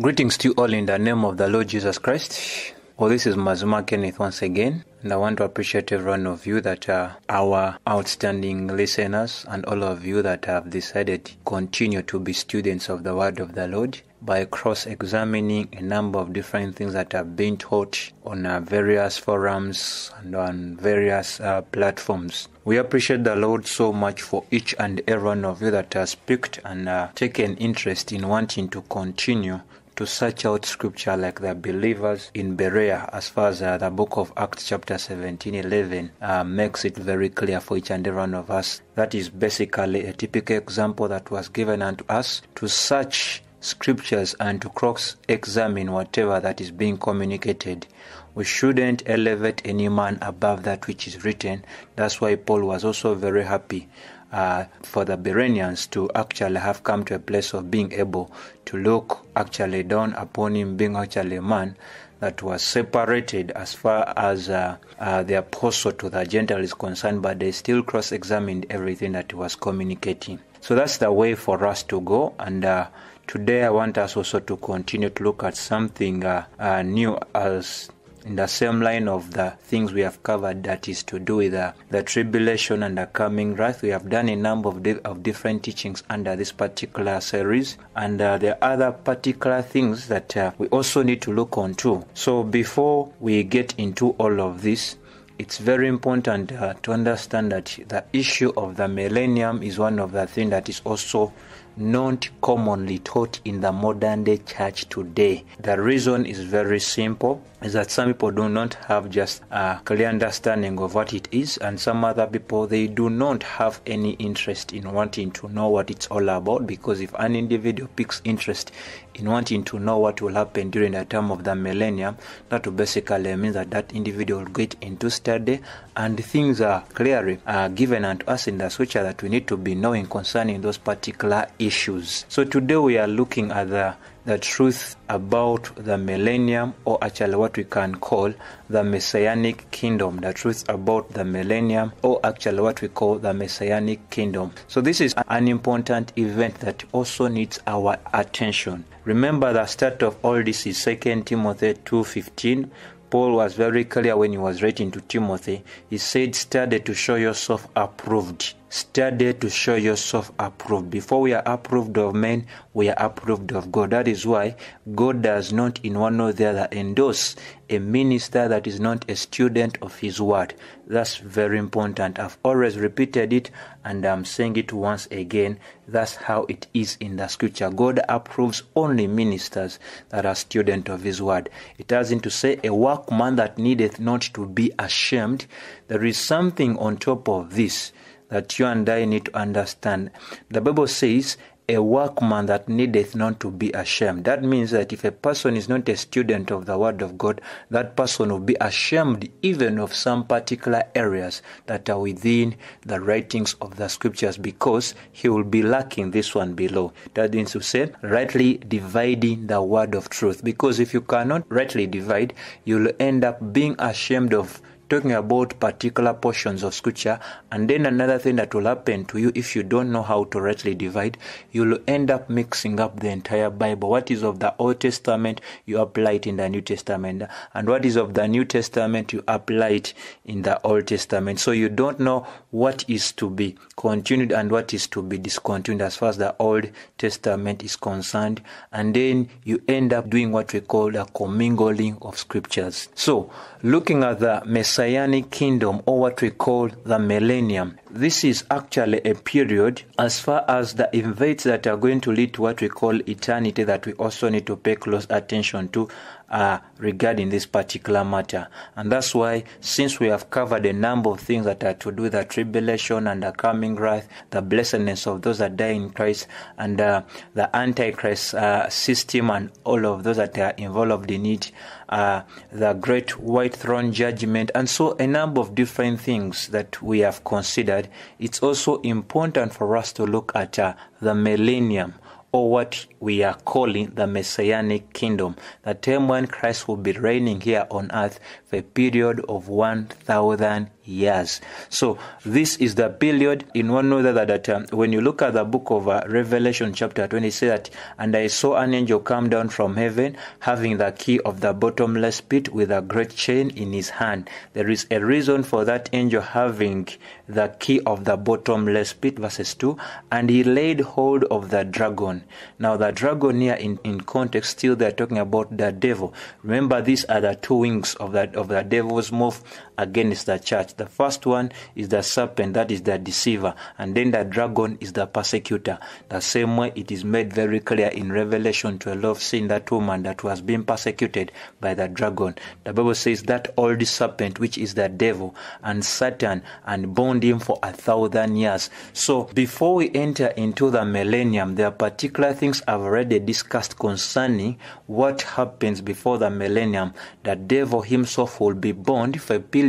Greetings to you all in the name of the Lord Jesus Christ. Well, this is Mazima Kenneth once again, and I want to appreciate every one of you that are our outstanding listeners and all of you that have decided to continue to be students of the Word of the Lord by cross examining a number of different things that have been taught on various forums and on various uh, platforms. We appreciate the Lord so much for each and every one of you that has picked and uh, taken interest in wanting to continue to search out scripture like the believers in Berea as far as uh, the book of Acts chapter 17 11 uh, makes it very clear for each and every one of us. That is basically a typical example that was given unto us to search scriptures and to cross examine whatever that is being communicated. We shouldn't elevate any man above that which is written. That's why Paul was also very happy uh, for the Berenians to actually have come to a place of being able to look actually down upon him being actually a man that was separated as far as uh, uh, the apostle to the Gentile is concerned, but they still cross examined everything that he was communicating. So that's the way for us to go. And uh, today I want us also to continue to look at something uh, uh, new as in the same line of the things we have covered that is to do with the, the tribulation and the coming wrath we have done a number of, di- of different teachings under this particular series. And uh, there are other particular things that uh, we also need to look on too. So before we get into all of this it's very important uh, to understand that the issue of the millennium is one of the things that is also not commonly taught in the modern day church today. The reason is very simple is that some people do not have just a clear understanding of what it is and some other people they do not have any interest in wanting to know what it's all about because if an individual picks interest in wanting to know what will happen during the time of the millennium that will basically mean that that individual will get into study and things are clearly uh, given unto us in the scripture that we need to be knowing concerning those particular issues so today we are looking at the the truth about the millennium, or actually what we can call the messianic kingdom, the truth about the millennium, or actually what we call the messianic kingdom. So, this is an important event that also needs our attention. Remember, the start of all this is 2 Timothy 2:15. Paul was very clear when he was writing to Timothy. He said, Study to show yourself approved. Study to show yourself approved. Before we are approved of men, we are approved of God. That is why God does not, in one or the other, endorse a minister that is not a student of His word. That's very important. I've always repeated it and I'm saying it once again. That's how it is in the scripture. God approves only ministers that are student of His word. It doesn't to say a workman that needeth not to be ashamed. There is something on top of this that you and I need to understand. The Bible says, a workman that needeth not to be ashamed. That means that if a person is not a student of the Word of God, that person will be ashamed even of some particular areas that are within the writings of the Scriptures because he will be lacking this one below. That means to say, rightly dividing the Word of truth. Because if you cannot rightly divide, you'll end up being ashamed of talking about particular portions of scripture and then another thing that will happen to you if you don't know how to rightly divide you'll end up mixing up the entire bible. What is of the old testament you apply it in the new testament. And what is of the new testament you apply it in the old testament. So you don't know what is to be continued and what is to be discontinued as far as the old testament is concerned. And then you end up doing what we call the commingling of scriptures. So looking at the messianic kingdom or what we call the millennium. This is actually a period as far as the events that are going to lead to what we call eternity that we also need to pay close attention to uh, regarding this particular matter. And that's why, since we have covered a number of things that are to do with the tribulation and the coming wrath, the blessedness of those that die in Christ, and uh, the Antichrist uh, system, and all of those that are involved in it, uh, the great white throne judgment, and so a number of different things that we have considered, it's also important for us to look at uh, the millennium or what we are calling the messianic kingdom, the time when Christ will be reigning here on earth for a period of 1,000 years. So this is the period in one other that um, when you look at the book of uh, Revelation chapter 20, say that, and I saw an angel come down from heaven having the key of the bottomless pit with a great chain in his hand. There is a reason for that angel having the key of the bottomless pit, verses 2, and he laid hold of the dragon. Now the dragon here in, in context, still they're talking about the devil. Remember, these are the two wings of that of the devil's move against the church. The first one is the serpent, that is the deceiver, and then the dragon is the persecutor. The same way it is made very clear in Revelation 12, seeing that woman that was being persecuted by the dragon. The Bible says that old serpent, which is the devil and Satan, and bound him for a thousand years. So before we enter into the millennium, there are particular things I've already discussed concerning what happens before the millennium. The devil himself will be bound for a period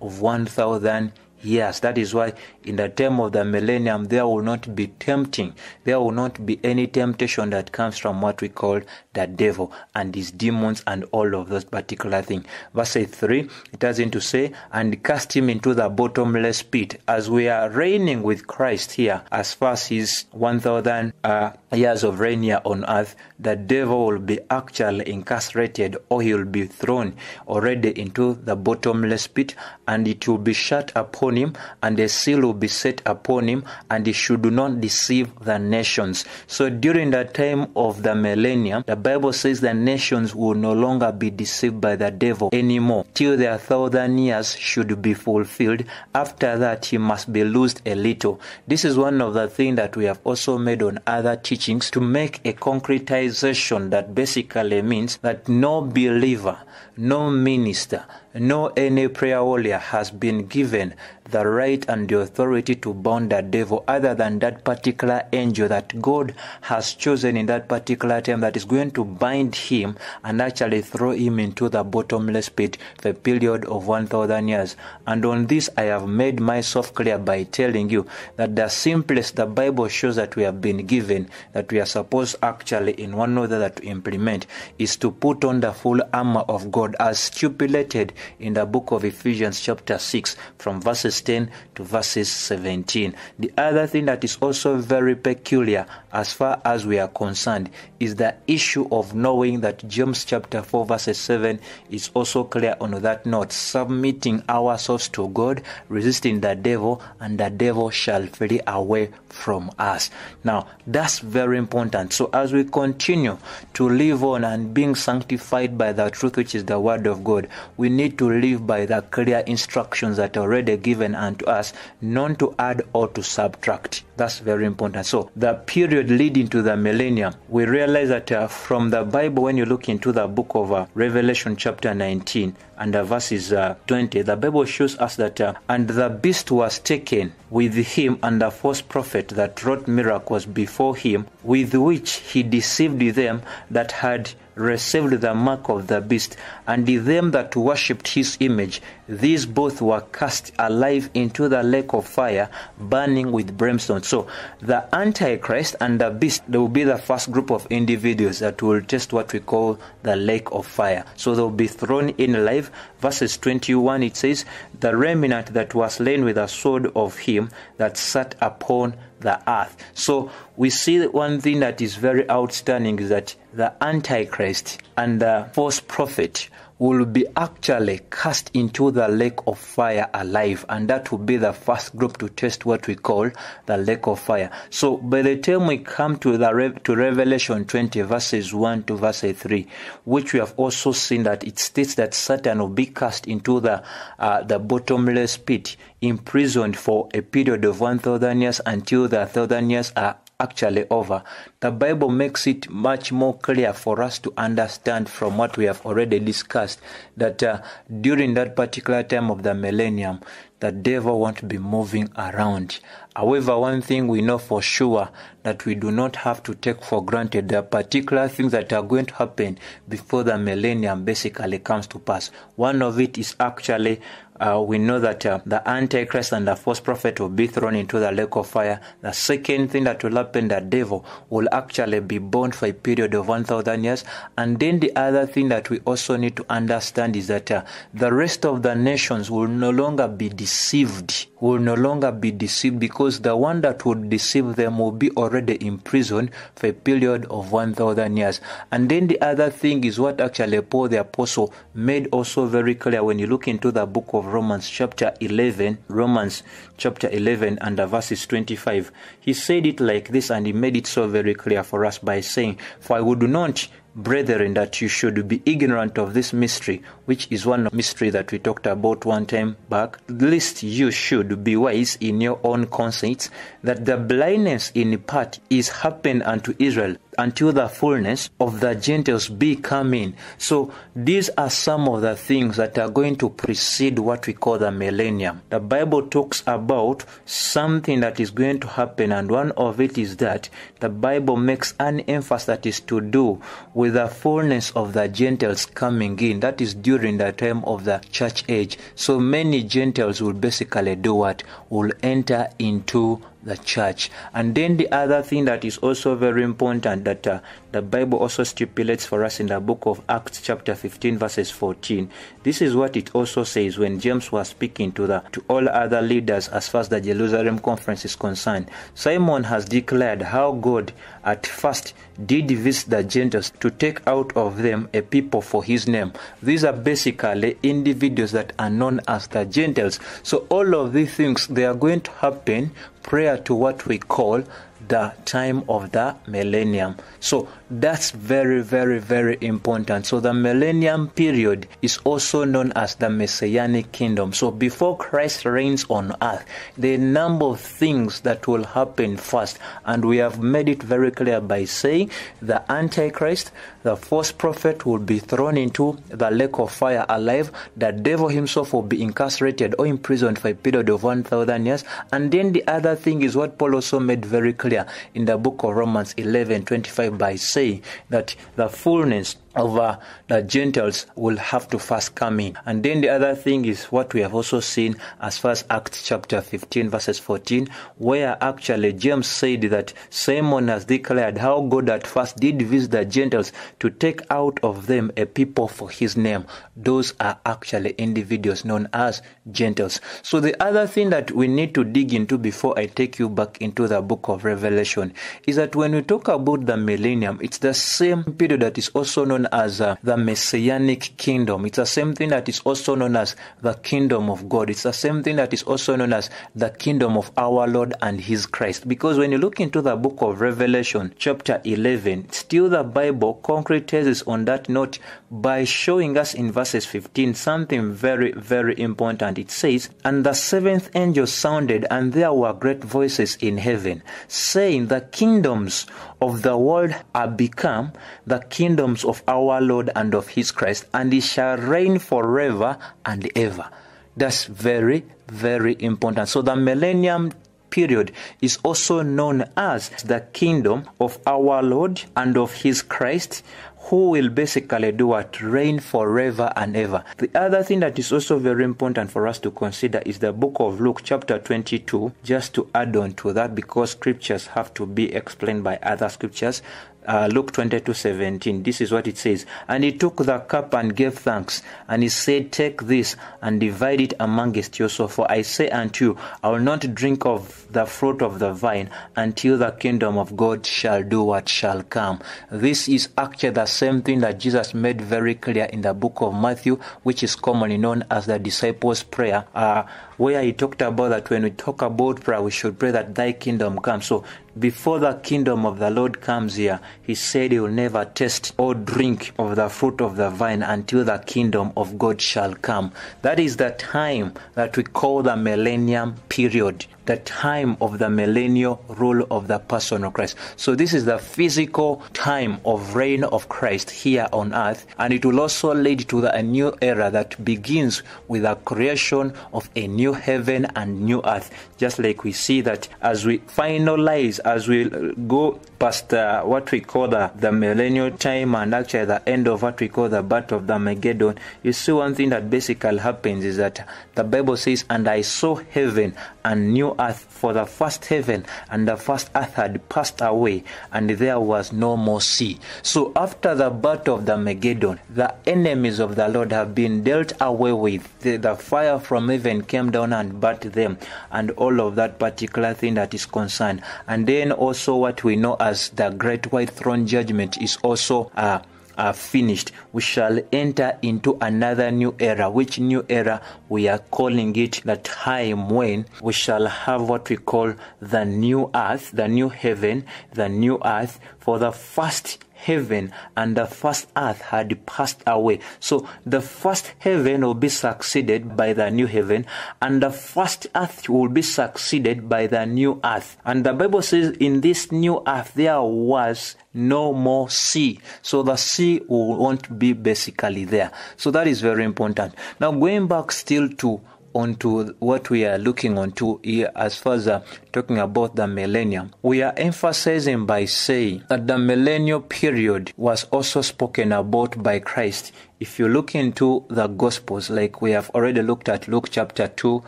of 1000 years. That is why in the time of the millennium there will not be tempting. There will not be any temptation that comes from what we call the devil and his demons and all of those particular things. Verse 3, it has to say, and cast him into the bottomless pit. As we are reigning with Christ here, as far as his 1000 uh, years of reign here on earth, the devil will be actually incarcerated or he will be thrown already into the bottomless pit and it will be shut upon him and a seal will be set upon him and he should not deceive the nations. So during the time of the millennium, the Bible says the nations will no longer be deceived by the devil anymore till their thousand years should be fulfilled. After that, he must be loosed a little. This is one of the things that we have also made on other teachings to make a concretization that basically means that no believer, no minister, no any prayer warrior has been given the right and the authority to bound the devil other than that particular angel that God has chosen in that particular time that is going to bind him and actually throw him into the bottomless pit for a period of 1000 years. And on this I have made myself clear by telling you that the simplest the Bible shows that we have been given that we are supposed actually in one other that to implement is to put on the full armor of God as stipulated in the book of Ephesians chapter 6 from verses 10 to verses 17. The other thing that is also very peculiar as far as we are concerned is the issue of knowing that James chapter 4 verses 7 is also clear on that note, submitting ourselves to God, resisting the devil, and the devil shall flee away from us. Now, that's very important. So as we continue to live on and being sanctified by the truth which is the word of God, we need to live by the clear instructions that are already given unto us, not to add or to subtract. That's very important. So, the period leading to the millennium, we realize that uh, from the Bible, when you look into the book of uh, Revelation, chapter 19, and uh, verses 20, the Bible shows us that, uh, and the beast was taken with him and the false prophet that wrought miracles before him, with which he deceived them that had received the mark of the beast, and them that worshipped his image. These both were cast alive into the lake of fire, burning with brimstone. So the Antichrist and the beast, they will be the first group of individuals that will test what we call the lake of fire. So they will be thrown in alive. Verses 21, it says, The remnant that was slain with the sword of him that sat upon the earth. So we see one thing that is very outstanding is that the Antichrist and the false prophet will be actually cast into the lake of fire alive, and that will be the first group to test what we call the lake of fire. So, by the time we come to the to Revelation 20, verses 1 to verse 3, which we have also seen that it states that Satan will be cast into the uh, the bottomless pit, imprisoned for a period of 1,000 years until the thousand years are actually over. The Bible makes it much more clear for us to understand from what we have already discussed that uh, during that particular time of the millennium, the devil won't be moving around. However, one thing we know for sure that we do not have to take for granted the particular things that are going to happen before the millennium basically comes to pass. One of it is actually uh, we know that uh, the Antichrist and the false prophet will be thrown into the lake of fire. The second thing that will happen, the devil will actually be born for a period of 1,000 years. And then the other thing that we also need to understand is that uh, the rest of the nations will no longer be deceived, will no longer be deceived because the one that would deceive them will be already in prison for a period of 1,000 years. And then the other thing is what actually Paul the Apostle made also very clear when you look into the book of Romans, chapter 11, Romans chapter 11 and verses 25. He said it like this and he made it so very clear for us by saying, For I would not brethren, that you should be ignorant of this mystery, which is one of mystery that we talked about one time back. at least you should be wise in your own conscience, that the blindness in part is happened unto Israel until the fullness of the Gentiles be come in. So these are some of the things that are going to precede what we call the millennium. The Bible talks about something that is going to happen, and one of it is that the Bible makes an emphasis that is to do with the fullness of the Gentiles coming in. That is during the time of the church age. So many Gentiles will basically do what? Will enter into the church. And then the other thing that is also very important that uh, the Bible also stipulates for us in the book of Acts chapter 15 verses 14. This is what it also says when James was speaking to the to all other leaders as far as the Jerusalem conference is concerned. Simon has declared how God at first did visit the Gentiles to take out of them a people for his name. These are basically individuals that are known as the Gentiles. So all of these things they are going to happen prior to what we call the time of the millennium. So that's very, very, very important. So the millennium period is also known as the messianic kingdom. So before Christ reigns on earth, the number of things that will happen first, and we have made it very clear by saying the Antichrist, the false prophet will be thrown into the lake of fire alive, the devil himself will be incarcerated or imprisoned for a period of 1,000 years, and then the other thing is what Paul also made very clear in the book of Romans 11 25 by saying that the fullness of uh, the Gentiles will have to first come in. And then the other thing is what we have also seen as far as Acts chapter 15 verses 14, where actually James said that Simon has declared how God at first did visit the Gentiles to take out of them a people for his name. Those are actually individuals known as Gentiles. So the other thing that we need to dig into before I take you back into the book of Revelation is that when we talk about the millennium, it's the same period that is also known as uh, the messianic kingdom. It's the same thing that is also known as the kingdom of God. It's the same thing that is also known as the kingdom of our Lord and his Christ. Because when you look into the book of Revelation, chapter 11, still the Bible concretizes on that note by showing us in verses 15 something very, very important. It says, And the seventh angel sounded, and there were great voices in heaven, saying, The kingdoms of the world are become the kingdoms of our Lord and of his Christ, and he shall reign forever and ever. That's very, very important. So the millennium period is also known as the kingdom of our Lord and of his Christ who will basically do what? Reign forever and ever. The other thing that is also very important for us to consider is the book of Luke, chapter 22, just to add on to that because scriptures have to be explained by other scriptures uh, Luke 22 17. This is what it says. And he took the cup and gave thanks, and he said, Take this and divide it amongst you. So, for I say unto you, I will not drink of the fruit of the vine until the kingdom of God shall do what shall come. This is actually the same thing that Jesus made very clear in the book of Matthew, which is commonly known as the disciples' prayer. Uh, where he talked about that when we talk about prayer, we should pray that thy kingdom come. So before the kingdom of the Lord comes here, he said he will never taste or drink of the fruit of the vine until the kingdom of God shall come. That is the time that we call the millennium period the time of the millennial rule of the person of Christ. So this is the physical time of reign of Christ here on earth, and it will also lead to the, a new era that begins with the creation of a new heaven and new earth. Just like we see that as we finalize, as we go past uh, what we call the, the millennial time and actually the end of what we call the battle of the Armageddon, you see one thing that basically happens is that the Bible says, And I saw heaven and new earth, for the first heaven and the first earth had passed away, and there was no more sea. So after the battle of the Armageddon, the enemies of the Lord have been dealt away with. The, the fire from heaven came down and burnt them, and all of that particular thing that is concerned. And then also what we know as the great white throne judgment is also uh, are finished, we shall enter into another new era, which new era we are calling it the time when we shall have what we call the new earth, the new heaven, the new earth. For the first heaven and the first earth had passed away. So the first heaven will be succeeded by the new heaven, and the first earth will be succeeded by the new earth. And the Bible says, in this new earth, there was no more sea. So the sea won't be basically there. So that is very important. Now, going back still to onto what we are looking onto here as far as uh, talking about the millennium. We are emphasizing by saying that the millennial period was also spoken about by Christ if you look into the Gospels, like we have already looked at Luke chapter 2,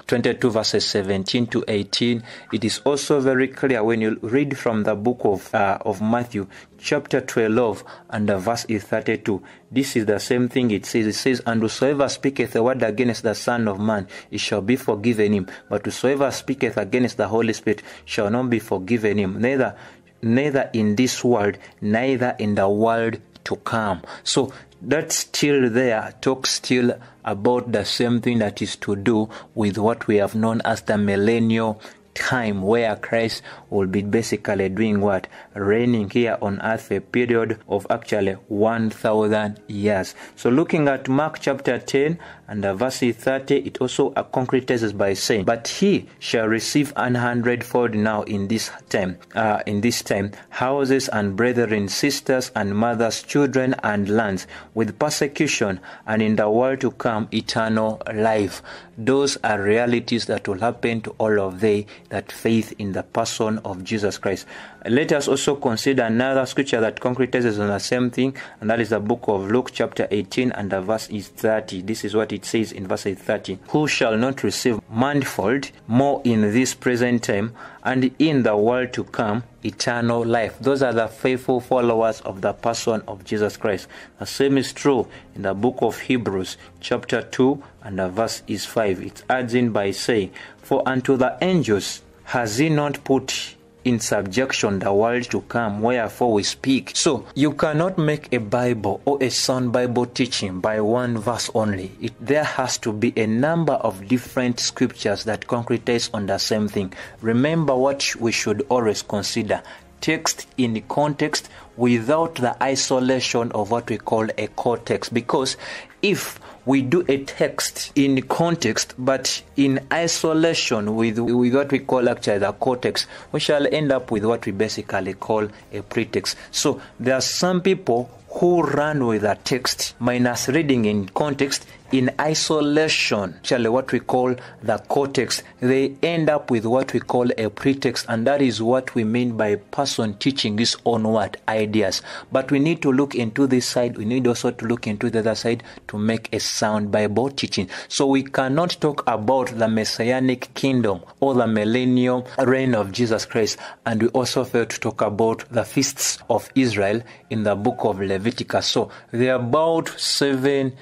22 verses 17 to 18, it is also very clear when you read from the book of, uh, of Matthew, chapter 12 and verse is 32. This is the same thing it says. It says, And whosoever speaketh a word against the Son of Man, it shall be forgiven him. But whosoever speaketh against the Holy Spirit shall not be forgiven him. Neither neither in this world, neither in the world to come. So that still there talks still about the same thing that is to do with what we have known as the millennial time where Christ will be basically doing what? Reigning here on earth a period of actually 1000 years. So looking at Mark chapter 10 and verse 30, it also concretizes by saying, But he shall receive an hundredfold now in this time, uh, in this time, houses and brethren, sisters and mothers, children and lands, with persecution, and in the world to come eternal life. Those are realities that will happen to all of they that faith in the person of Jesus Christ. Let us also consider another scripture that concretizes on the same thing, and that is the book of Luke, chapter 18, and the verse is 30. This is what it says in verse 30 Who shall not receive manifold more in this present time, and in the world to come eternal life. Those are the faithful followers of the person of Jesus Christ. The same is true in the book of Hebrews, chapter 2, and the verse is 5. It adds in by saying, For unto the angels has he not put in subjection the world to come, wherefore we speak. So you cannot make a Bible or a sound Bible teaching by one verse only. It, there has to be a number of different scriptures that concretize on the same thing. Remember what we should always consider text in context without the isolation of what we call a cortex because if we do a text in context but in isolation with, with what we call actually the cortex, we shall end up with what we basically call a pretext. So there are some people who run with a text minus reading in context in isolation, actually what we call the cortex, they end up with what we call a pretext, and that is what we mean by person teaching his own what ideas. But we need to look into this side, we need also to look into the other side to make a sound Bible teaching. So we cannot talk about the messianic kingdom or the millennial reign of Jesus Christ, and we also fail to talk about the feasts of Israel in the book of Leviticus. So there are about seven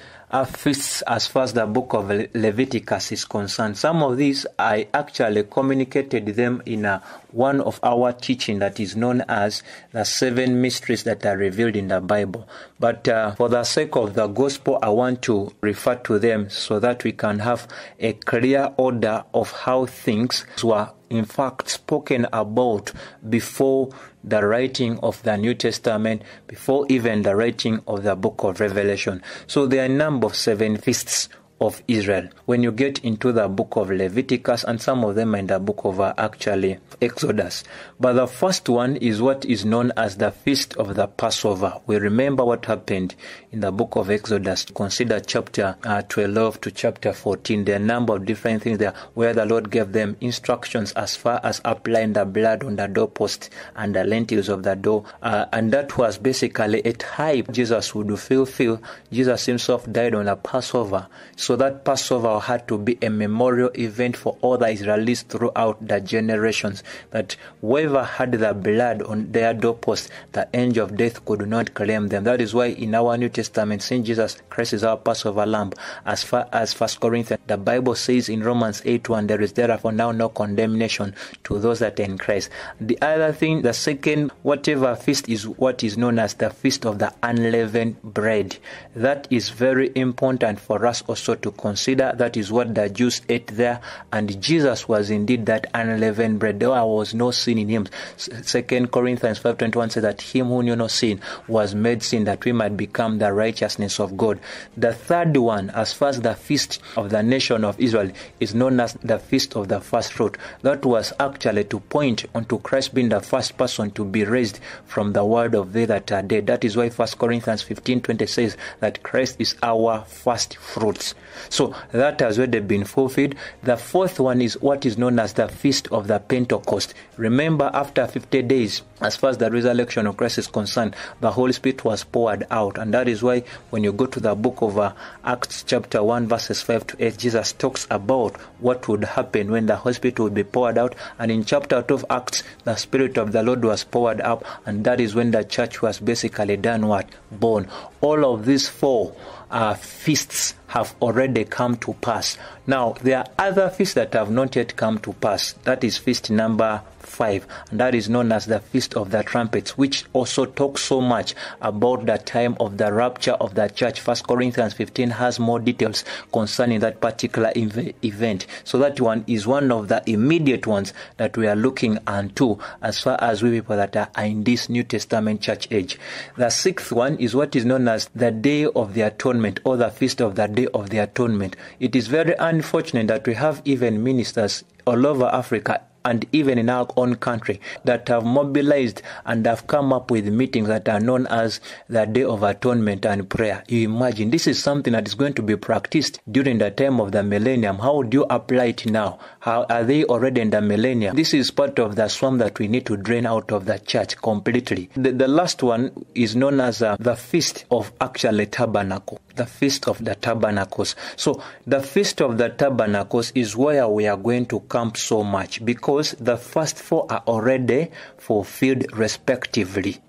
feasts as far as the book of Leviticus is concerned. Some of these I actually communicated them in a, one of our teaching that is known as the seven mysteries that are revealed in the Bible. But uh, for the sake of the gospel, I want to refer to them so that we can have a clear order of how things were in fact spoken about before the writing of the New Testament, before even the writing of the book of Revelation. So there are a number of seven feasts of Israel. When you get into the book of Leviticus, and some of them in the book of uh, actually Exodus. But the first one is what is known as the Feast of the Passover. We remember what happened in the book of Exodus. Consider chapter uh, 12 to chapter 14. There are a number of different things there where the Lord gave them instructions as far as applying the blood on the doorpost and the lintels of the door. Uh, and that was basically a type Jesus would fulfill. Jesus himself died on a Passover. So that Passover had to be a memorial event for all the Israelites throughout the generations. That whoever had the blood on their doorpost, the angel of death could not claim them. That is why in our New Testament, Saint Jesus Christ is our Passover lamb. As far as First Corinthians, the Bible says in Romans 8 1, there is therefore now no condemnation to those that are in Christ. The other thing, the second, whatever feast is what is known as the feast of the unleavened bread. That is very important for us also to consider. That is what the Jews ate there, and Jesus was indeed that unleavened bread. There was no sin in him. Second Corinthians 5:21 says that him who knew no sin was made sin that we might become the righteousness of God. The third one, as far as the feast of the nation of Israel, is known as the feast of the first fruit. That was actually to point unto Christ being the first person to be raised from the word of they that are dead. That is why First Corinthians 15:20 says that Christ is our first fruits. So that has already been fulfilled. The fourth one is what is known as the feast of the Pentecost. Remember, after 50 days, as far as the resurrection of Christ is concerned, the Holy Spirit was poured out. And that is why when you go to the book of uh, Acts, chapter 1, verses 5 to 8, Jesus talks about what would happen when the Holy Spirit would be poured out. And in chapter 2 of Acts, the Spirit of the Lord was poured out. And that is when the church was basically done what? Born. All of these four uh, feasts have already come to pass. Now, there are other feasts that have not yet come to pass. That is feast number five, and that is known as the Feast of the Trumpets, which also talks so much about the time of the rapture of the church. First Corinthians 15 has more details concerning that particular ev- event. So that one is one of the immediate ones that we are looking unto as far as we people that are in this New Testament church age. The sixth one is what is known as the Day of the Atonement or the Feast of the Day of the Atonement. It is very unfortunate that we have even ministers all over Africa and even in our own country that have mobilized and have come up with meetings that are known as the Day of Atonement and Prayer. You imagine this is something that is going to be practiced during the time of the millennium. How would you apply it now? How are they already in the millennium? This is part of the swamp that we need to drain out of the church completely. The, the last one is known as uh, the Feast of Actually Tabernacle the Feast of the Tabernacles. So, the Feast of the Tabernacles is where we are going to camp so much because the first four are already fulfilled respectively.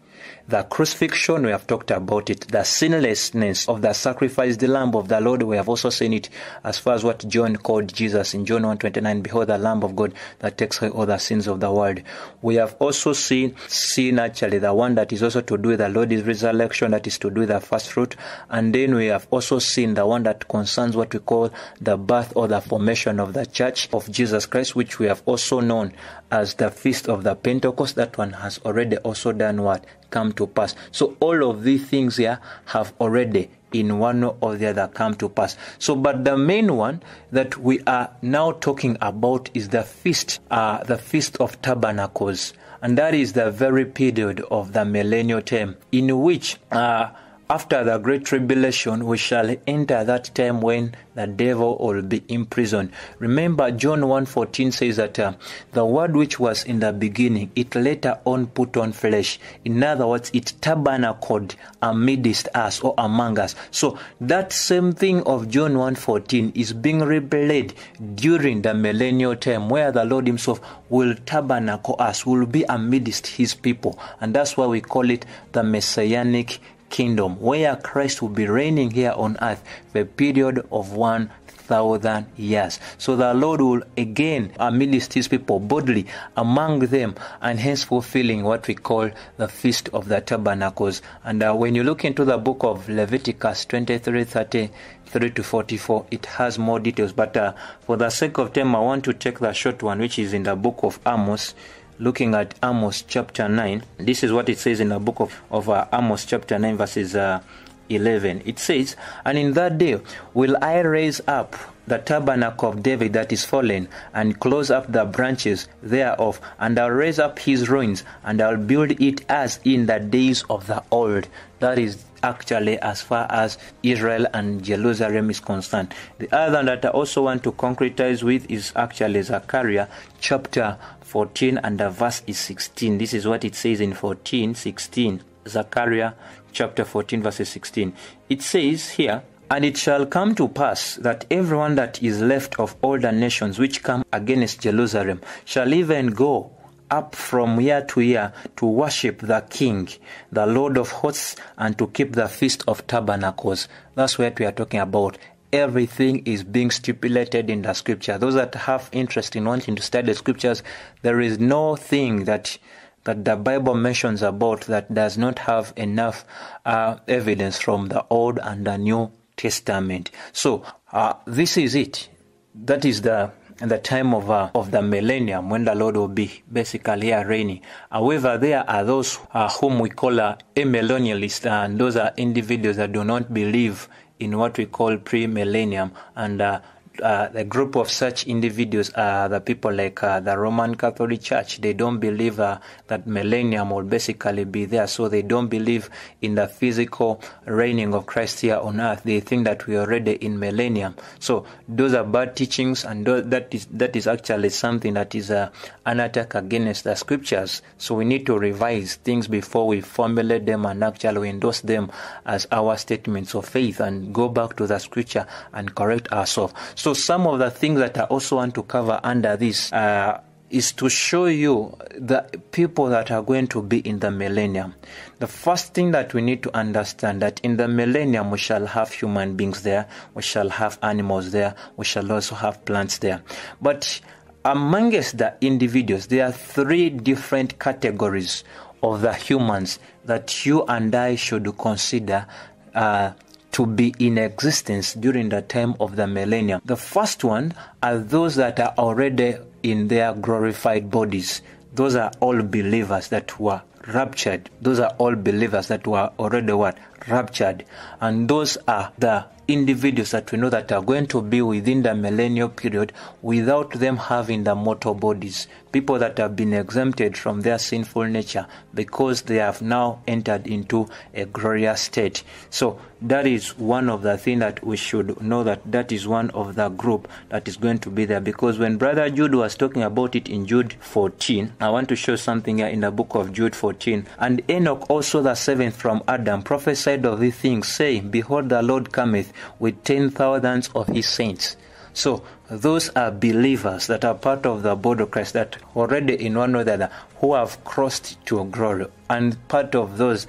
The crucifixion, we have talked about it. The sinlessness of the sacrificed lamb of the Lord, we have also seen it as far as what John called Jesus in John 1.29, Behold the Lamb of God that takes away all the sins of the world. We have also seen, seen actually the one that is also to do with the Lord's resurrection, that is to do with the first fruit. And then we have also seen the one that concerns what we call the birth or the formation of the church of Jesus Christ, which we have also known as the feast of the Pentecost. That one has already also done what? Come to pass. So all of these things here have already in one or the other come to pass. So, but the main one that we are now talking about is the feast, uh, the feast of tabernacles, and that is the very period of the millennial term in which. Uh, after the great tribulation, we shall enter that time when the devil will be imprisoned. Remember, John 1.14 says that uh, the word which was in the beginning, it later on put on flesh. In other words, it tabernacled amidst us or among us. So that same thing of John 1.14 is being replayed during the millennial time where the Lord himself will tabernacle us, will be amidst his people. And that's why we call it the messianic kingdom where Christ will be reigning here on earth a period of one thousand years. So the Lord will again amidst his people bodily among them and hence fulfilling what we call the Feast of the Tabernacles. And uh, when you look into the book of Leviticus 23 33 to 44, it has more details. But uh, for the sake of time, I want to take the short one, which is in the book of Amos looking at Amos chapter 9. This is what it says in the book of, of uh, Amos chapter 9, verses uh, 11. It says, And in that day will I raise up the tabernacle of David that is fallen, and close up the branches thereof, and I'll raise up his ruins, and I'll build it as in the days of the old. That is actually as far as Israel and Jerusalem is concerned. The other that I also want to concretize with is actually Zechariah chapter 14 and verse is 16. This is what it says in 14, 16. Zechariah chapter 14 verse 16. It says here, and it shall come to pass that everyone that is left of all the nations which come against Jerusalem shall even go up from year to year to worship the King, the Lord of hosts, and to keep the Feast of Tabernacles. That's what we are talking about. Everything is being stipulated in the scripture. Those that have interest in wanting to study the scriptures, there is no thing that that the Bible mentions about that does not have enough uh, evidence from the Old and the New Testament. So uh, this is it. That is the the time of uh, of the millennium when the Lord will be basically here reigning. However, there are those uh, whom we call uh, amillennialists, and those are individuals that do not believe in what we call pre-millennium and uh, uh, the group of such individuals are the people like uh, the Roman Catholic Church. They don't believe uh, that millennium will basically be there, so they don't believe in the physical reigning of Christ here on earth. They think that we are already in millennium. So those are bad teachings, and that is that is actually something that is uh, an attack against the scriptures. So we need to revise things before we formulate them and actually endorse them as our statements of faith, and go back to the scripture and correct ourselves. So so some of the things that I also want to cover under this uh, is to show you the people that are going to be in the millennium. The first thing that we need to understand that in the millennium we shall have human beings there, we shall have animals there, we shall also have plants there. But amongst the individuals, there are three different categories of the humans that you and I should consider uh, to be in existence during the time of the millennium. The first one are those that are already in their glorified bodies. Those are all believers that were raptured. Those are all believers that were already what? Raptured. And those are the individuals that we know that are going to be within the millennial period without them having the mortal bodies. People that have been exempted from their sinful nature because they have now entered into a glorious state. So that is one of the things that we should know that that is one of the group that is going to be there because when brother Jude was talking about it in Jude 14 I want to show something here in the book of Jude 14 and Enoch also the seventh from Adam prophesied of these things saying behold the Lord cometh with ten thousands of his saints. So those are believers that are part of the body of Christ that already in one or the other who have crossed to glory. And part of those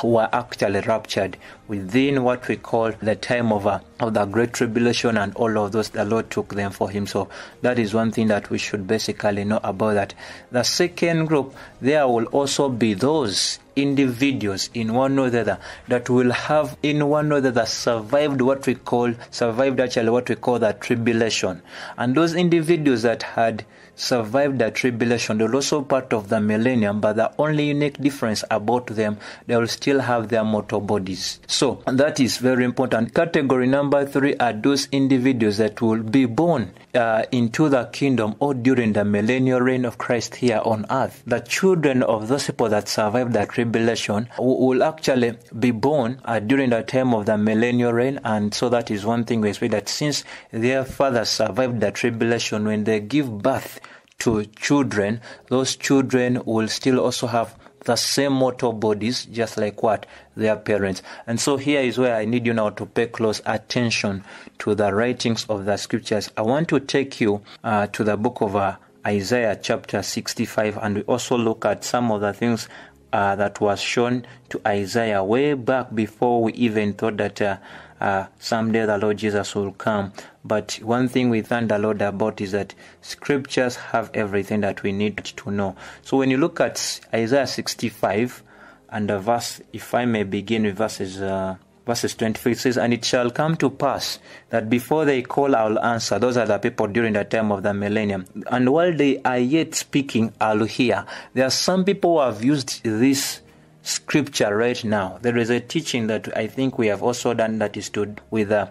who are actually raptured within what we call the time of, uh, of the great tribulation and all of those the lord took them for him so that is one thing that we should basically know about that the second group there will also be those individuals in one or the other that will have in one or the other survived what we call survived actually what we call the tribulation. And those individuals that had survived the tribulation. They're also part of the millennium, but the only unique difference about them, they will still have their mortal bodies. So that is very important. Category number three are those individuals that will be born uh, into the kingdom or during the millennial reign of Christ here on earth. The children of those people that survived the tribulation will actually be born uh, during the time of the millennial reign, and so that is one thing we expect that since their fathers survived the tribulation, when they give birth to children, those children will still also have the same motor bodies, just like what their parents. And so here is where I need you now to pay close attention to the writings of the scriptures. I want to take you uh, to the book of uh, Isaiah chapter 65, and we also look at some of the things uh, that was shown to Isaiah way back before we even thought that uh, uh, someday the Lord Jesus will come. But one thing we thank the Lord about is that scriptures have everything that we need to know. So when you look at Isaiah 65 and the verse, if I may begin with verses. Uh, verses 24 it says, And it shall come to pass that before they call, I'll answer. Those are the people during the time of the millennium. And while they are yet speaking, I'll hear. There are some people who have used this scripture right now. There is a teaching that I think we have also done that is to with uh,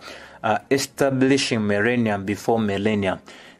uh, establishing millennium before millennium.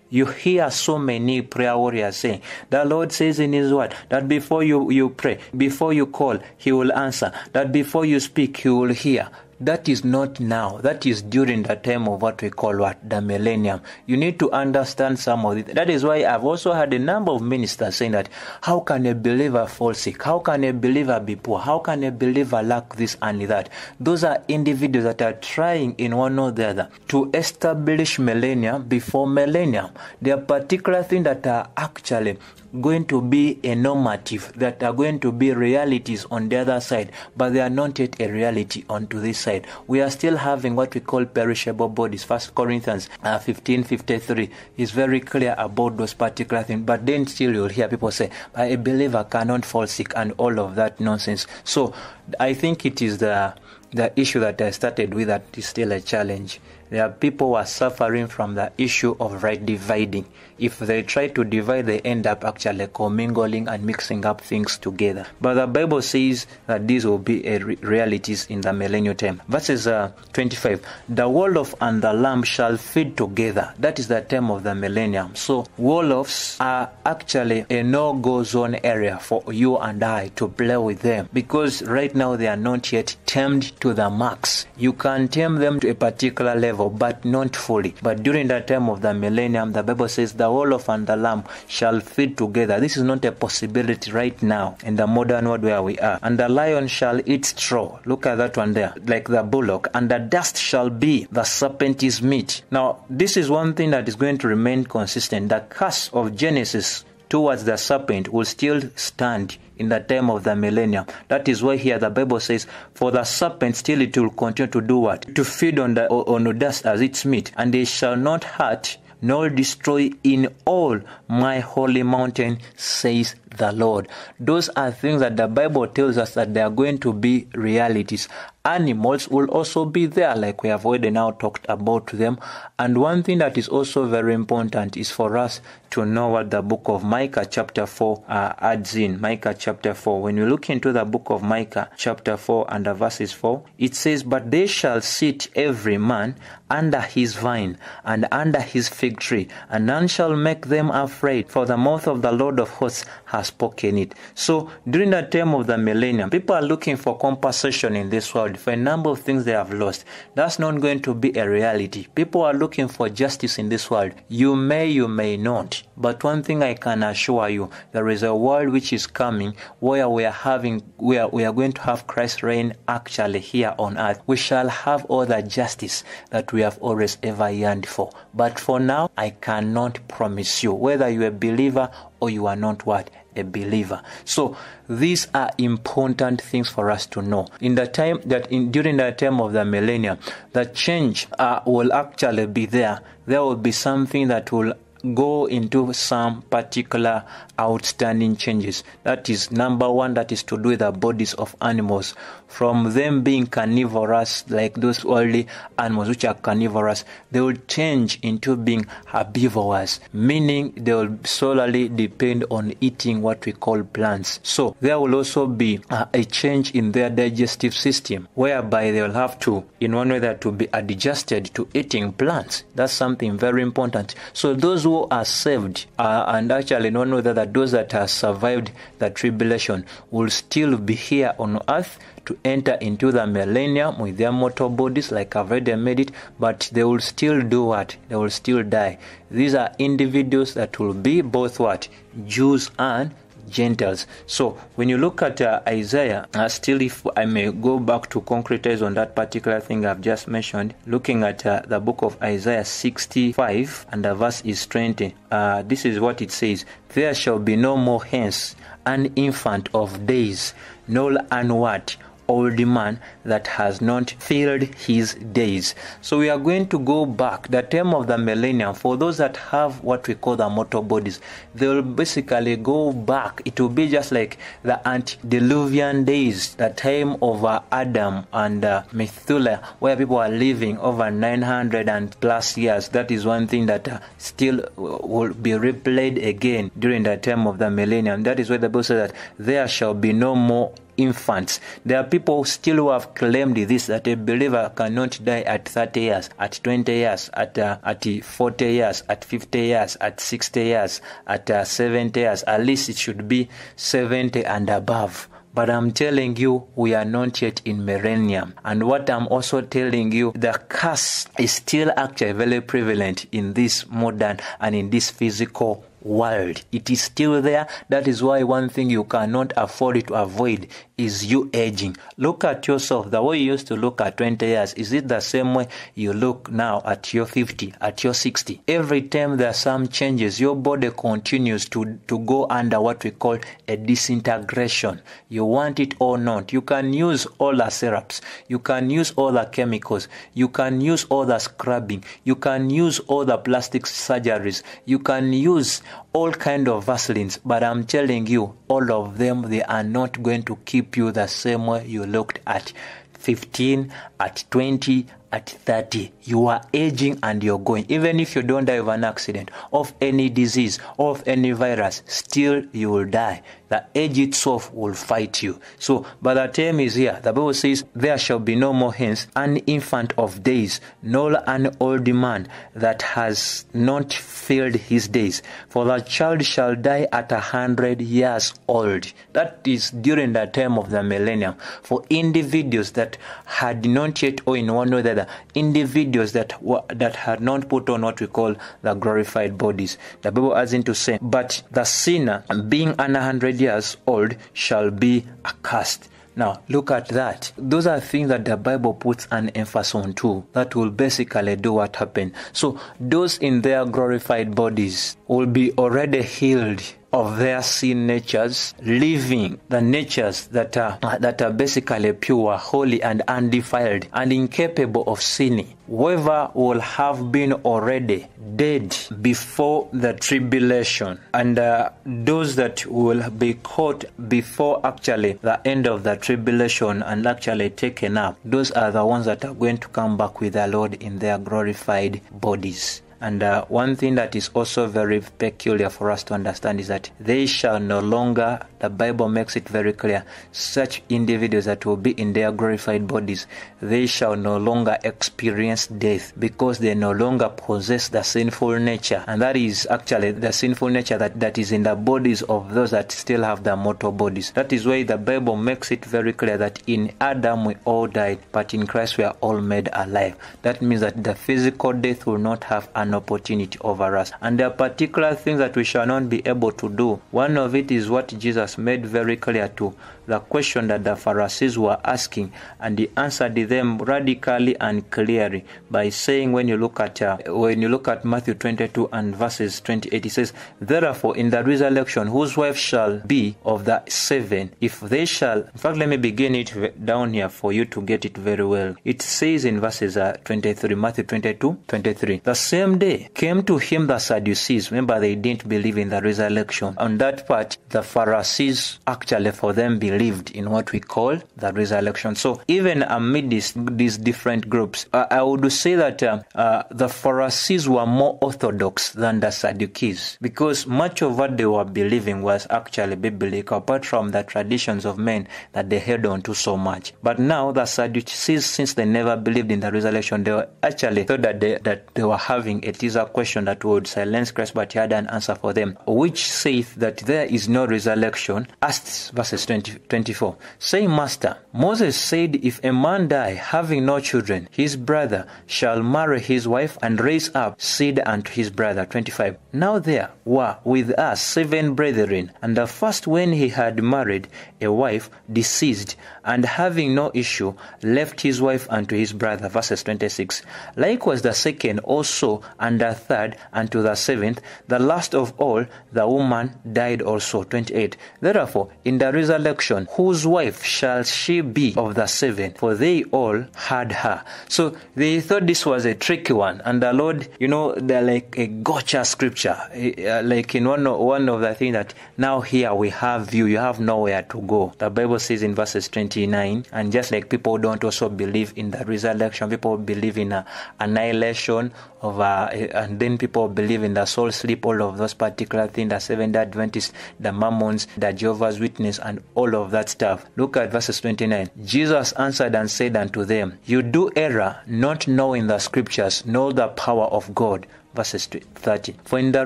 You hear so many prayer warriors saying, The Lord says in His word that before you, you pray, before you call, He will answer, that before you speak, He will hear. That is not now. That is during the time of what we call what? The millennium. You need to understand some of it. That is why I've also had a number of ministers saying that how can a believer fall sick? How can a believer be poor? How can a believer lack this and that? Those are individuals that are trying in one or the other to establish millennium before millennium. There are particular things that are actually going to be a normative that are going to be realities on the other side, but they are not yet a reality onto this side. We are still having what we call perishable bodies. First Corinthians uh, 15 53 is very clear about those particular things, but then still you'll hear people say, a believer cannot fall sick and all of that nonsense. So I think it is the the issue that I started with that is still a challenge. There are people who are suffering from the issue of right dividing. If they try to divide, they end up actually commingling and mixing up things together. But the Bible says that these will be a re- realities in the millennial time. Verses uh, 25 The wolf and the Lamb shall feed together. That is the term of the millennium. So, wolves are actually a no go zone area for you and I to play with them because right now they are not yet tamed to the max. You can tame them to a particular level, but not fully. But during the time of the millennium, the Bible says the wolf and the Lamb shall feed together. This is not a possibility right now in the modern world where we are. And the lion shall eat straw. Look at that one there, like the bullock. And the dust shall be the serpent's meat. Now, this is one thing that is going to remain consistent. The curse of Genesis towards the serpent will still stand in the time of the millennium. That is why here the Bible says, For the serpent still it will continue to do what? To feed on the on the dust as its meat, and they shall not hurt nor destroy in all my holy mountain, says the Lord. Those are things that the Bible tells us that they are going to be realities. Animals will also be there, like we have already now talked about them. And one thing that is also very important is for us to know what the book of Micah, chapter 4, uh, adds in. Micah, chapter 4. When you look into the book of Micah, chapter 4, and the verses 4, it says, But they shall sit every man under his vine and under his fig tree, and none shall make them afraid, for the mouth of the Lord of hosts has spoken it. So during the time of the millennium, people are looking for compensation in this world for a number of things they have lost. That's not going to be a reality. People are looking for justice in this world. You may, you may not. But one thing I can assure you, there is a world which is coming where we are having, where we are going to have Christ reign actually here on earth. We shall have all the justice that we have always ever yearned for. But for now, I cannot promise you whether you're a believer or you are not what a believer. So these are important things for us to know. In the time that in, during the time of the millennium, the change uh, will actually be there. There will be something that will go into some particular outstanding changes. That is number one, that is to do with the bodies of animals. From them being carnivorous, like those early animals which are carnivorous, they will change into being herbivores, meaning they will solely depend on eating what we call plants. So there will also be a, a change in their digestive system, whereby they will have to, in one way, that to be adjusted to eating plants. That's something very important. So those who are saved, uh, and actually no know that those that have survived the tribulation will still be here on earth to enter into the millennium with their mortal bodies, like I've already made it, but they will still do what? They will still die. These are individuals that will be both what? Jews and Gentiles. So when you look at uh, Isaiah, uh, still if I may go back to concretize on that particular thing I've just mentioned, looking at uh, the book of Isaiah 65 and the verse is 20, uh, this is what it says, There shall be no more hence an infant of days, nor an what? Old man that has not filled his days. So we are going to go back the term of the millennium for those that have what we call the mortal bodies. They will basically go back. It will be just like the antediluvian days, the time of uh, Adam and uh, Methuselah, where people are living over 900 and plus years. That is one thing that uh, still will be replayed again during the term of the millennium. That is why the Bible says that there shall be no more infants. There are people still who have claimed this that a believer cannot die at 30 years, at 20 years, at uh, at 40 years, at 50 years, at 60 years, at uh, 70 years. At least it should be 70 and above. But I'm telling you, we are not yet in millennium. And what I'm also telling you, the curse is still actually very prevalent in this modern and in this physical world. It is still there. That is why one thing you cannot afford to avoid is you aging. Look at yourself. The way you used to look at 20 years, is it the same way you look now at your 50, at your 60? Every time there are some changes, your body continues to, to go under what we call a disintegration. You want it or not. You can use all the syrups. You can use all the chemicals. You can use all the scrubbing. You can use all the plastic surgeries. You can use all kind of Vaselines, but I'm telling you, all of them, they are not going to keep you the same way you looked at 15, at 20, at 30. You are aging and you're going. Even if you don't die of an accident, of any disease, of any virus, still you will die. The age itself will fight you. So, but the time is here. The Bible says, There shall be no more hence an infant of days, nor an old man that has not filled his days. For the child shall die at a hundred years old. That is during the time of the millennium. For individuals that had not yet, or in one way that together individuals that that had not put on what we call the glorified bodies. The Bible has into say, but the sinner, being under hundred years old, shall be accursed. Now, look at that. Those are things that the Bible puts an emphasis on too. That will basically do what happened. So, those in their glorified bodies will be already healed of their sin natures, living the natures that are that are basically pure, holy, and undefiled, and incapable of sinning. Whoever will have been already dead before the tribulation, and uh, those that will be caught before actually the end of the tribulation and actually taken up, those are the ones that are going to come back with the Lord in their glorified bodies. And uh, one thing that is also very peculiar for us to understand is that they shall no longer, the Bible makes it very clear, such individuals that will be in their glorified bodies, they shall no longer experience death because they no longer possess the sinful nature. And that is actually the sinful nature that, that is in the bodies of those that still have the mortal bodies. That is why the Bible makes it very clear that in Adam we all died, but in Christ we are all made alive. That means that the physical death will not have an an opportunity over us. And there are particular things that we shall not be able to do. One of it is what Jesus made very clear to the question that the Pharisees were asking, and he answered them radically and clearly by saying, when you look at uh, when you look at Matthew 22 and verses 28, he says, "Therefore, in the resurrection, whose wife shall be of the seven, if they shall." In fact, let me begin it down here for you to get it very well. It says in verses uh, 23, Matthew 22, 23, the same day came to him the Sadducees. Remember, they didn't believe in the resurrection. On that part, the Pharisees actually for them believed believed in what we call the resurrection. So even amid these, these different groups, uh, I would say that uh, uh, the Pharisees were more orthodox than the Sadducees because much of what they were believing was actually biblical, apart from the traditions of men that they held on to so much. But now the Sadducees, since they never believed in the resurrection, they were actually thought that they, that they were having a teaser question that would silence Christ, but he had an answer for them, which saith that there is no resurrection. Asked verses 20, 24. Say, Master, Moses said, If a man die having no children, his brother shall marry his wife and raise up seed unto his brother. 25. Now there were with us seven brethren, and the first, when he had married a wife, deceased, and having no issue, left his wife unto his brother. Verses 26. Likewise the second also, and the third, unto the seventh. The last of all, the woman died also. 28. Therefore, in the resurrection, whose wife shall she be of the seven? For they all had her. So they thought this was a tricky one. And the Lord, you know, they're like a gotcha scripture. Uh, like in one one of the things that now here we have you, you have nowhere to go. The Bible says in verses 29, and just like people don't also believe in the resurrection, people believe in annihilation of, and then people believe in the soul sleep, all of those particular things, the Seventh Adventists, the Mormons, the Jehovah's Witness, and all of of that stuff. Look at verses 29. Jesus answered and said unto them, You do error, not knowing the scriptures, nor the power of God. Verses 30. For in the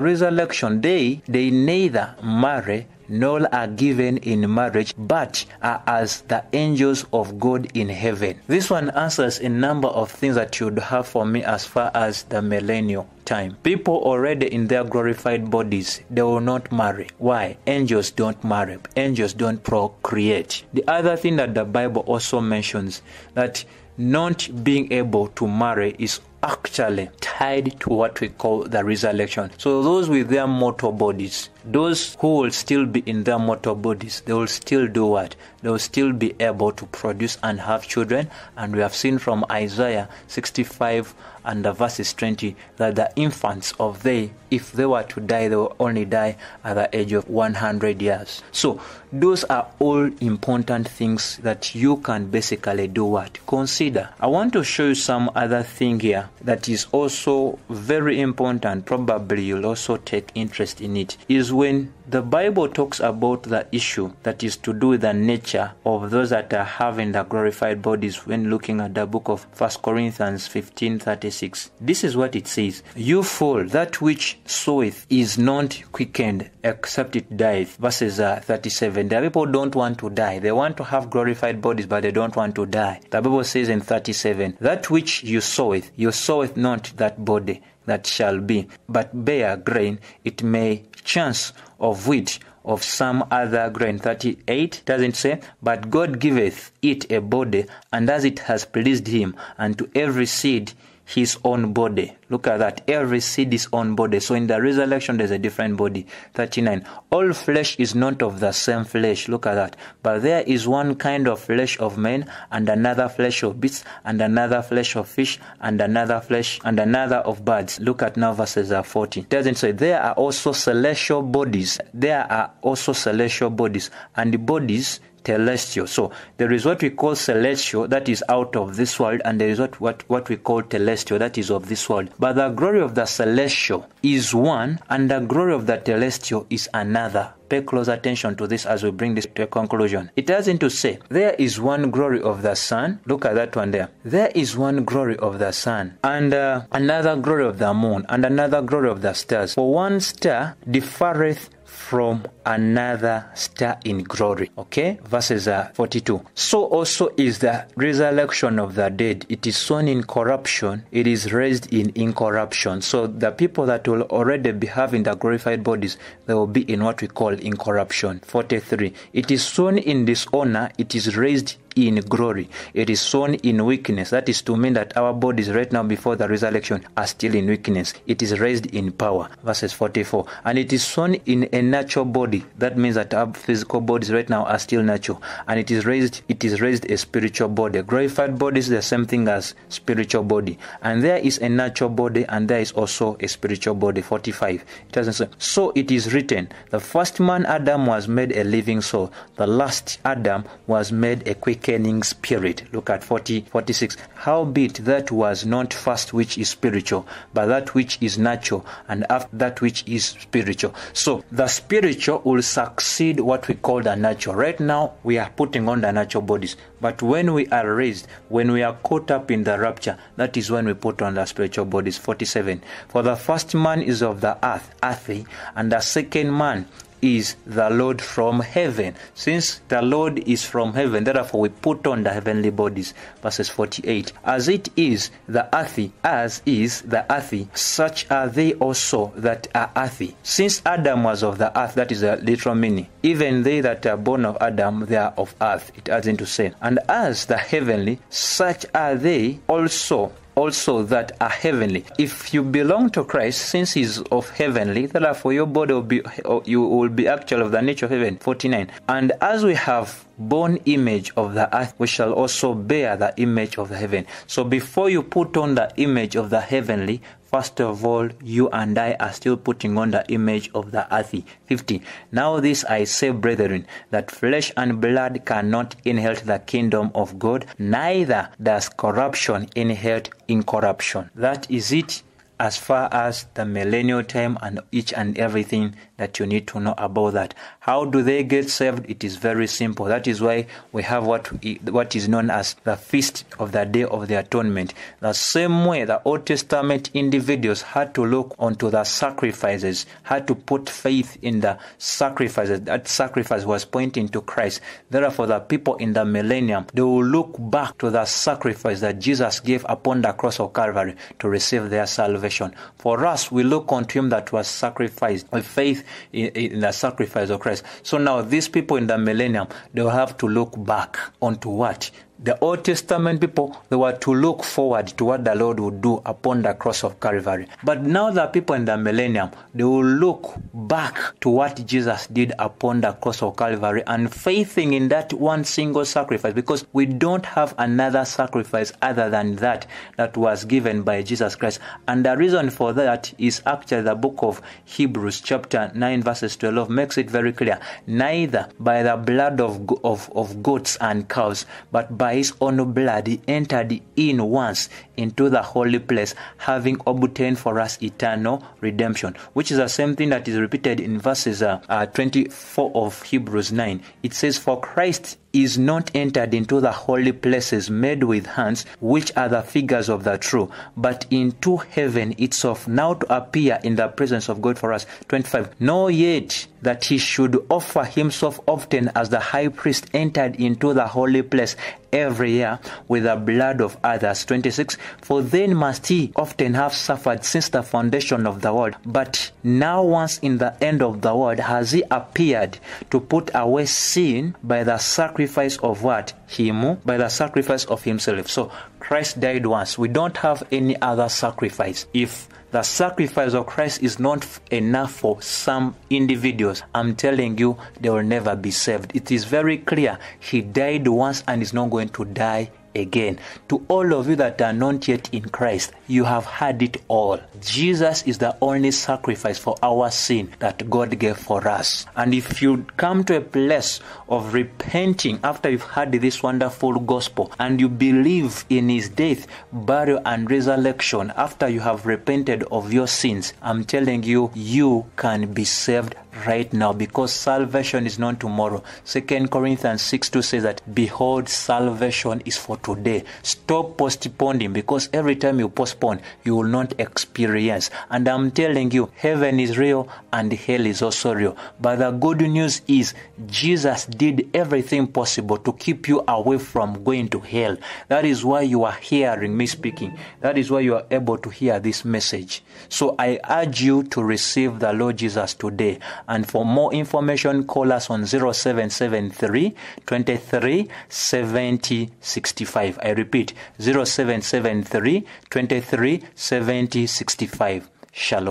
resurrection day, they neither marry nor are given in marriage, but are as the angels of God in heaven. This one answers a number of things that you'd have for me as far as the millennial time. People already in their glorified bodies, they will not marry. Why? Angels don't marry. Angels don't procreate. The other thing that the Bible also mentions that not being able to marry is actually tied to what we call the resurrection. So those with their mortal bodies, those who will still be in their mortal bodies, they will still do what? They will still be able to produce and have children. And we have seen from Isaiah 65 and the verses 20 that the infants of they, if they were to die, they will only die at the age of 100 years. So those are all important things that you can basically do what? Consider. I want to show you some other thing here that is also very important. Probably you'll also take interest in it. Is when the Bible talks about the issue that is to do with the nature of those that are having the glorified bodies when looking at the book of 1 Corinthians 15 36. This is what it says You fool, that which soweth is not quickened except it dieth. Verses uh, 37. The people don't want to die. They want to have glorified bodies, but they don't want to die. The Bible says in 37 That which you soweth, you soweth not that body that shall be, but bear grain, it may chance of wheat of some other grain. 38 doesn't say, But God giveth it a body, and as it has pleased him, and to every seed his own body. Look at that. Every seed is own body. So in the resurrection, there's a different body. 39. All flesh is not of the same flesh. Look at that. But there is one kind of flesh of men, and another flesh of beasts, and another flesh of fish, and another flesh, and another of birds. Look at now verses 40. It doesn't say there are also celestial bodies. There are also celestial bodies, and the bodies terrestrial. So there is what we call celestial that is out of this world, and there is what, what, what we call terrestrial that is of this world. But the glory of the celestial is one, and the glory of the terrestrial is another. Pay close attention to this as we bring this to a conclusion. It doesn't to say there is one glory of the sun. Look at that one there. There is one glory of the sun, and uh, another glory of the moon, and another glory of the stars. For one star differeth from another star in glory. Okay, verses uh, 42. So also is the resurrection of the dead. It is sown in corruption, it is raised in incorruption. So the people that will already be having the glorified bodies, they will be in what we call incorruption. 43. It is sown in dishonor, it is raised in glory. It is sown in weakness. That is to mean that our bodies right now before the resurrection are still in weakness. It is raised in power. Verses 44. And it is sown in a natural body. That means that our physical bodies right now are still natural. And it is raised it is raised a spiritual body. A Glorified body is the same thing as spiritual body. And there is a natural body and there is also a spiritual body. 45. It doesn't say. So it is written, the first man Adam was made a living soul. The last Adam was made a quick quickening spirit. Look at 40, 46. Howbeit that was not first which is spiritual, but that which is natural, and after that which is spiritual. So the spiritual will succeed what we call the natural. Right now, we are putting on the natural bodies. But when we are raised, when we are caught up in the rapture, that is when we put on the spiritual bodies. 47. For the first man is of the earth, earthy, and the second man is the Lord from heaven. Since the Lord is from heaven, therefore we put on the heavenly bodies. Verses 48. As it is the earthy, as is the earthy, such are they also that are earthy. Since Adam was of the earth, that is a literal meaning. Even they that are born of Adam, they are of earth. It adds into sin. And as the heavenly, such are they also also that are heavenly. If you belong to Christ, since He's of heavenly, therefore your body will be you will be actual of the nature of heaven. 49. And as we have born image of the earth, we shall also bear the image of the heaven. So before you put on the image of the heavenly, First of all, you and I are still putting on the image of the earthy. 50. Now this I say, brethren, that flesh and blood cannot inherit the kingdom of God, neither does corruption inherit incorruption. That is it as far as the millennial time and each and everything that you need to know about that. How do they get saved? It is very simple. That is why we have what what is known as the feast of the day of the atonement. The same way the Old Testament individuals had to look onto the sacrifices, had to put faith in the sacrifices. That sacrifice was pointing to Christ. Therefore, the people in the millennium they will look back to the sacrifice that Jesus gave upon the cross of Calvary to receive their salvation. For us, we look unto Him that was sacrificed with faith in, in the sacrifice of Christ. So now, these people in the millennium they will have to look back onto what the Old Testament people, they were to look forward to what the Lord would do upon the cross of Calvary. But now the people in the millennium, they will look back to what Jesus did upon the cross of Calvary and faithing in that one single sacrifice because we don't have another sacrifice other than that that was given by Jesus Christ. And the reason for that is actually the book of Hebrews chapter 9 verses 12 makes it very clear. Neither by the blood of, of, of goats and cows, but by his own blood he entered in once into the holy place, having obtained for us eternal redemption, which is the same thing that is repeated in verses uh, uh, 24 of Hebrews 9. It says, For Christ is not entered into the holy places made with hands, which are the figures of the true, but into heaven itself, now to appear in the presence of God for us. 25. Nor yet that he should offer himself often as the high priest entered into the holy place every year with the blood of others. 26. For then must he often have suffered since the foundation of the world. But now, once in the end of the world, has he appeared to put away sin by the sacrifice of what? Him, by the sacrifice of himself. So Christ died once. We don't have any other sacrifice. If the sacrifice of Christ is not enough for some individuals, I'm telling you, they will never be saved. It is very clear. He died once and is not going to die again. To all of you that are not yet in Christ, you have had it all. Jesus is the only sacrifice for our sin that God gave for us. And if you come to a place of repenting after you've heard this wonderful gospel and you believe in his death, burial, and resurrection after you have repented of your sins, I'm telling you, you can be saved right now because salvation is not tomorrow. Second Corinthians 6 2 says that behold, salvation is for today. Stop postponing because every time you postpone, you will not experience. And I'm telling you, heaven is real and hell is also real. But the good news is Jesus did everything possible to keep you away from going to hell. That is why you are hearing me speaking. That is why you are able to hear this message. So I urge you to receive the Lord Jesus today. And for more information, call us on 0773 23 70 65. I repeat, 0773 23 70 65. Shalom.